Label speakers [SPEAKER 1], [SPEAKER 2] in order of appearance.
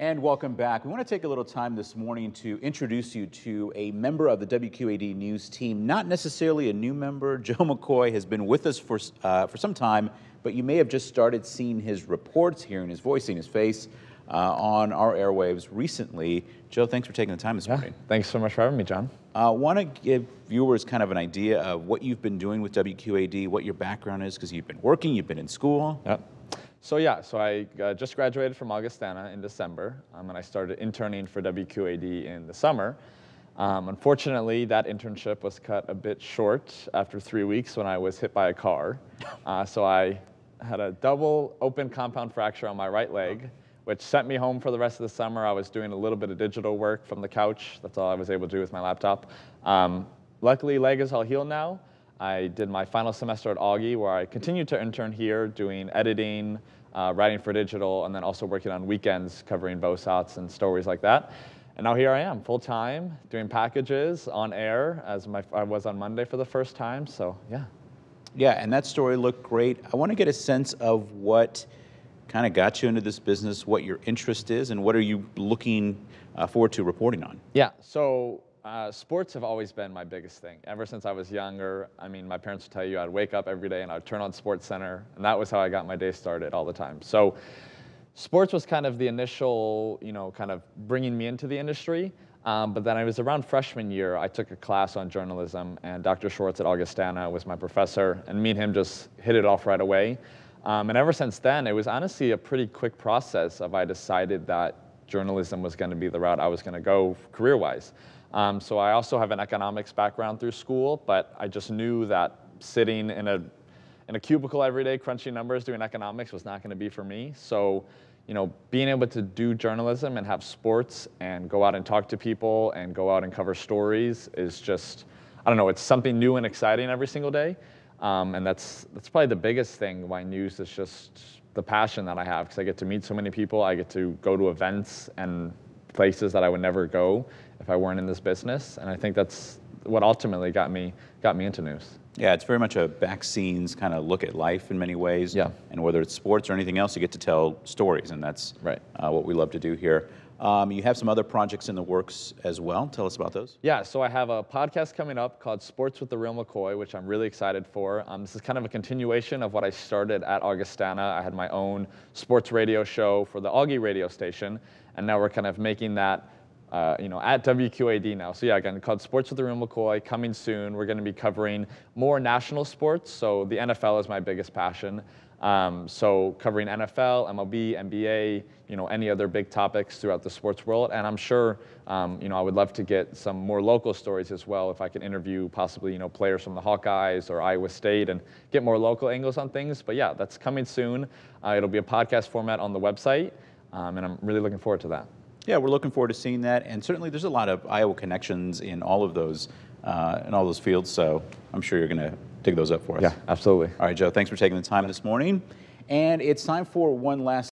[SPEAKER 1] And welcome back. We want to take a little time this morning to introduce you to a member of the WQAD News team. Not necessarily a new member. Joe McCoy has been with us for, uh, for some time, but you may have just started seeing his reports, hearing his voice, seeing his face uh, on our airwaves recently. Joe, thanks for taking the time this
[SPEAKER 2] yeah,
[SPEAKER 1] morning.
[SPEAKER 2] Thanks so much for having me, John.
[SPEAKER 1] I uh, want to give viewers kind of an idea of what you've been doing with WQAD, what your background is, because you've been working, you've been in school.
[SPEAKER 2] Yep. So yeah, so I uh, just graduated from Augustana in December, um, and I started interning for WQAD in the summer. Um, unfortunately, that internship was cut a bit short after three weeks when I was hit by a car. Uh, so I had a double open compound fracture on my right leg, which sent me home for the rest of the summer. I was doing a little bit of digital work from the couch. That's all I was able to do with my laptop. Um, luckily, leg is all healed now. I did my final semester at Augie, where I continued to intern here, doing editing, uh, writing for digital, and then also working on weekends covering VOSOTs and stories like that. And now here I am, full time, doing packages on air, as my, I was on Monday for the first time. So yeah.
[SPEAKER 1] Yeah, and that story looked great. I want to get a sense of what kind of got you into this business, what your interest is, and what are you looking uh, forward to reporting on?
[SPEAKER 2] Yeah, so uh, sports have always been my biggest thing. Ever since I was younger, I mean, my parents would tell you I'd wake up every day and I'd turn on Sports Center, and that was how I got my day started all the time. So, sports was kind of the initial, you know, kind of bringing me into the industry. Um, but then I was around freshman year, I took a class on journalism, and Dr. Schwartz at Augustana was my professor, and me and him just hit it off right away. Um, and ever since then, it was honestly a pretty quick process of I decided that journalism was going to be the route I was going to go career-wise. Um, so I also have an economics background through school, but I just knew that sitting in a in a cubicle every day crunching numbers doing economics was not going to be for me. So, you know, being able to do journalism and have sports and go out and talk to people and go out and cover stories is just, I don't know, it's something new and exciting every single day. Um, and that's that's probably the biggest thing why news is just the passion that I have because I get to meet so many people. I get to go to events and places that I would never go if I weren't in this business. And I think that's what ultimately got me got me into news.
[SPEAKER 1] Yeah, it's very much a back scenes kind of look at life in many ways.
[SPEAKER 2] Yeah.
[SPEAKER 1] And whether it's sports or anything else, you get to tell stories, and that's
[SPEAKER 2] right.
[SPEAKER 1] uh, what we love to do here. Um, you have some other projects in the works as well. Tell us about those.
[SPEAKER 2] Yeah, so I have a podcast coming up called Sports with the Real McCoy, which I'm really excited for. Um, this is kind of a continuation of what I started at Augustana. I had my own sports radio show for the Augie radio station, and now we're kind of making that uh, you know, at WQAD now. So yeah, again, called Sports with the Real McCoy, coming soon. We're going to be covering more national sports. So the NFL is my biggest passion. Um, so covering NFL, MLB, NBA, you know, any other big topics throughout the sports world. And I'm sure, um, you know, I would love to get some more local stories as well. If I can interview possibly, you know, players from the Hawkeyes or Iowa State and get more local angles on things. But yeah, that's coming soon. Uh, it'll be a podcast format on the website. Um, and I'm really looking forward to that.
[SPEAKER 1] Yeah, we're looking forward to seeing that, and certainly there's a lot of Iowa connections in all of those uh, in all those fields. So I'm sure you're going to dig those up for us.
[SPEAKER 2] Yeah, absolutely.
[SPEAKER 1] All right, Joe. Thanks for taking the time this morning, and it's time for one last.